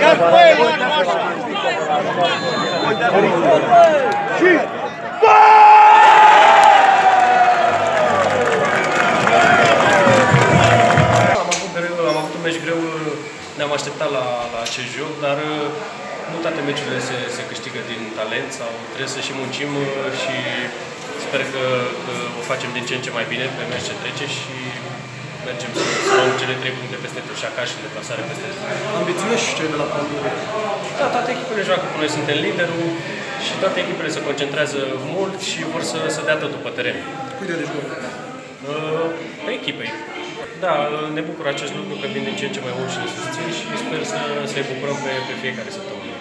Ia băi, nu așa! Și... Am avut, greu, am avut un meci greu, ne-am așteptat la, la acest joc, dar nu toate meciurile se, se câștigă din talent sau trebuie să și muncim și sper că, că o facem din ce în ce mai bine pe meci ce trece și mergem să, să luăm cele trei puncte peste tot și acasă și în deplasare peste tot. Ambițioși cei de la Pandora. Da, toate echipele joacă cu noi, suntem liderul și toate echipele se concentrează mult și vor să, să dea totul pe teren. Cui de jucători? Uh, Pe echipei. Da, ne bucură acest lucru că vin din ce în ce mai mult și ne susțin și sper să, să-i bucurăm pe, pe fiecare săptămână.